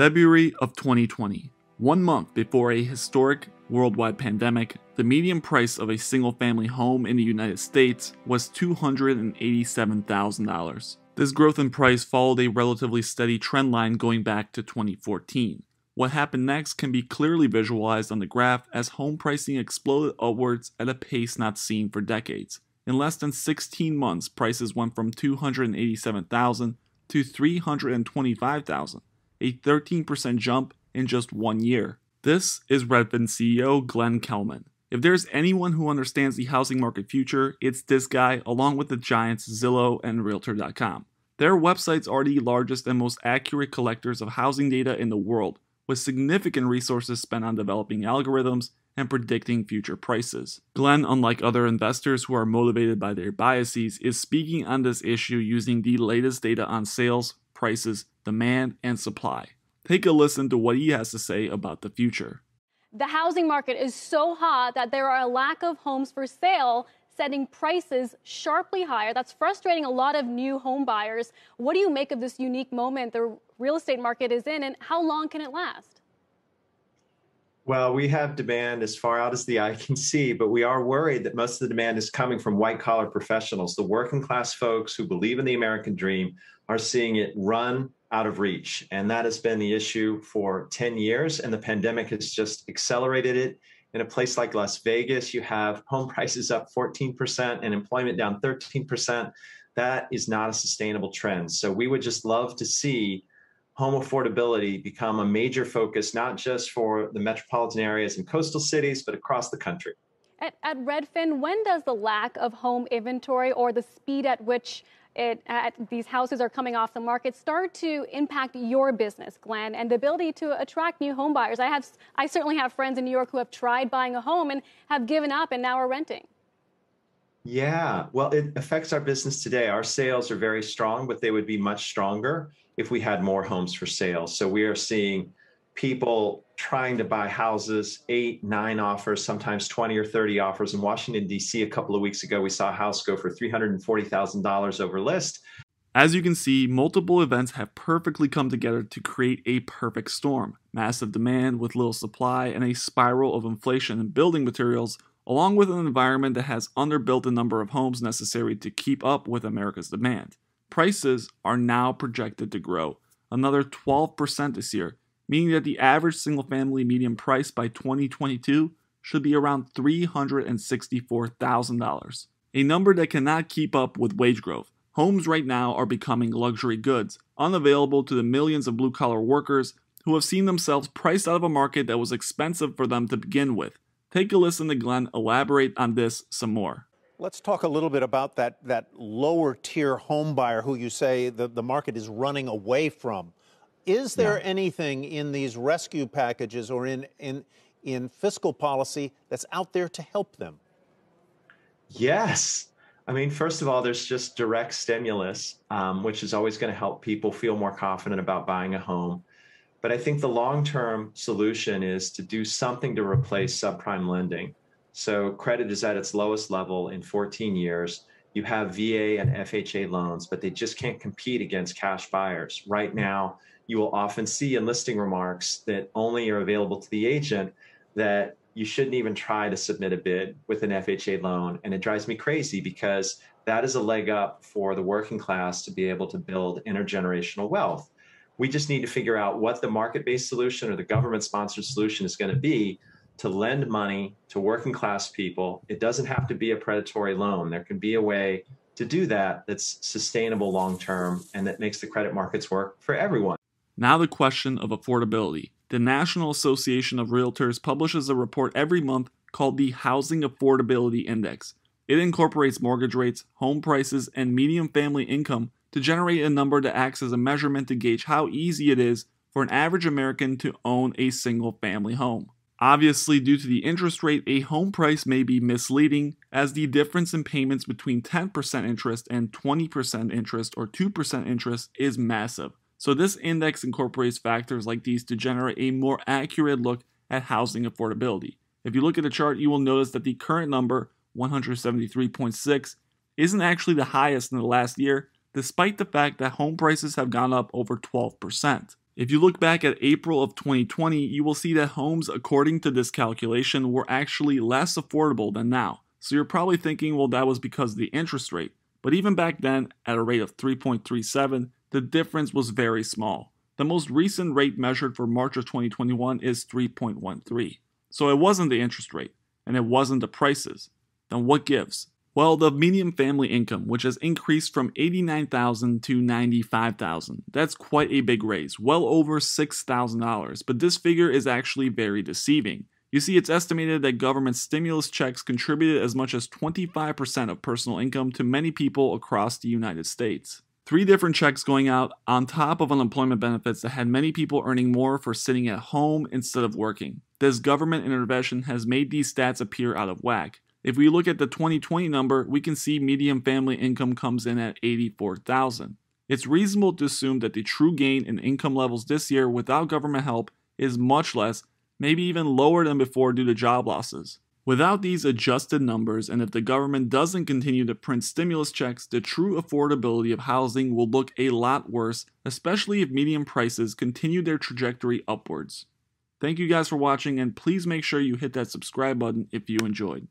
February of 2020. One month before a historic worldwide pandemic, the median price of a single family home in the United States was $287,000. This growth in price followed a relatively steady trend line going back to 2014. What happened next can be clearly visualized on the graph as home pricing exploded upwards at a pace not seen for decades. In less than 16 months, prices went from 287,000 to 325,000 a 13% jump in just one year. This is Redfin CEO Glenn Kelman. If there's anyone who understands the housing market future, it's this guy, along with the giants Zillow and Realtor.com. Their websites are the largest and most accurate collectors of housing data in the world, with significant resources spent on developing algorithms and predicting future prices. Glenn, unlike other investors who are motivated by their biases, is speaking on this issue using the latest data on sales, prices, demand, and supply. Take a listen to what he has to say about the future. The housing market is so hot that there are a lack of homes for sale, setting prices sharply higher. That's frustrating a lot of new home buyers. What do you make of this unique moment the real estate market is in, and how long can it last? Well, we have demand as far out as the eye can see, but we are worried that most of the demand is coming from white collar professionals. The working class folks who believe in the American dream are seeing it run out of reach. And that has been the issue for 10 years. And the pandemic has just accelerated it. In a place like Las Vegas, you have home prices up 14% and employment down 13%. That is not a sustainable trend. So we would just love to see home affordability become a major focus, not just for the metropolitan areas and coastal cities, but across the country. At, at Redfin, when does the lack of home inventory or the speed at which it, at these houses are coming off the market start to impact your business, Glenn, and the ability to attract new home buyers? I have, I certainly have friends in New York who have tried buying a home and have given up and now are renting. Yeah, well, it affects our business today. Our sales are very strong, but they would be much stronger if we had more homes for sale. So we are seeing people trying to buy houses, eight, nine offers, sometimes 20 or 30 offers. In Washington, D.C., a couple of weeks ago, we saw a house go for $340,000 over list. As you can see, multiple events have perfectly come together to create a perfect storm. Massive demand with little supply and a spiral of inflation in building materials, along with an environment that has underbuilt the number of homes necessary to keep up with America's demand prices are now projected to grow another 12% this year, meaning that the average single family median price by 2022 should be around $364,000, a number that cannot keep up with wage growth. Homes right now are becoming luxury goods, unavailable to the millions of blue collar workers who have seen themselves priced out of a market that was expensive for them to begin with. Take a listen to Glenn elaborate on this some more. Let's talk a little bit about that, that lower tier home buyer who you say the, the market is running away from. Is there yeah. anything in these rescue packages or in, in, in fiscal policy that's out there to help them? Yes. I mean, first of all, there's just direct stimulus, um, which is always going to help people feel more confident about buying a home. But I think the long term solution is to do something to replace subprime lending. So credit is at its lowest level in 14 years. You have VA and FHA loans, but they just can't compete against cash buyers. Right now, you will often see in listing remarks that only are available to the agent that you shouldn't even try to submit a bid with an FHA loan. And it drives me crazy because that is a leg up for the working class to be able to build intergenerational wealth. We just need to figure out what the market based solution or the government sponsored solution is going to be to lend money to working class people. It doesn't have to be a predatory loan. There can be a way to do that that's sustainable long term and that makes the credit markets work for everyone. Now, the question of affordability. The National Association of Realtors publishes a report every month called the Housing Affordability Index. It incorporates mortgage rates, home prices, and median family income to generate a number that acts as a measurement to gauge how easy it is for an average American to own a single family home. Obviously, due to the interest rate, a home price may be misleading as the difference in payments between 10% interest and 20% interest or 2% interest is massive. So, this index incorporates factors like these to generate a more accurate look at housing affordability. If you look at the chart, you will notice that the current number, 173.6, isn't actually the highest in the last year, despite the fact that home prices have gone up over 12%. If you look back at April of 2020, you will see that homes, according to this calculation, were actually less affordable than now. So you're probably thinking, well, that was because of the interest rate. But even back then, at a rate of 3.37, the difference was very small. The most recent rate measured for March of 2021 is 3.13. So it wasn't the interest rate, and it wasn't the prices. Then what gives? Well, the median family income, which has increased from 89,000 to 95,000. That's quite a big raise, well over $6,000, but this figure is actually very deceiving. You see, it's estimated that government stimulus checks contributed as much as 25% of personal income to many people across the United States. Three different checks going out on top of unemployment benefits that had many people earning more for sitting at home instead of working. This government intervention has made these stats appear out of whack. If we look at the 2020 number, we can see median family income comes in at 84,000. It's reasonable to assume that the true gain in income levels this year without government help is much less, maybe even lower than before due to job losses. Without these adjusted numbers, and if the government doesn't continue to print stimulus checks, the true affordability of housing will look a lot worse, especially if median prices continue their trajectory upwards. Thank you guys for watching, and please make sure you hit that subscribe button if you enjoyed.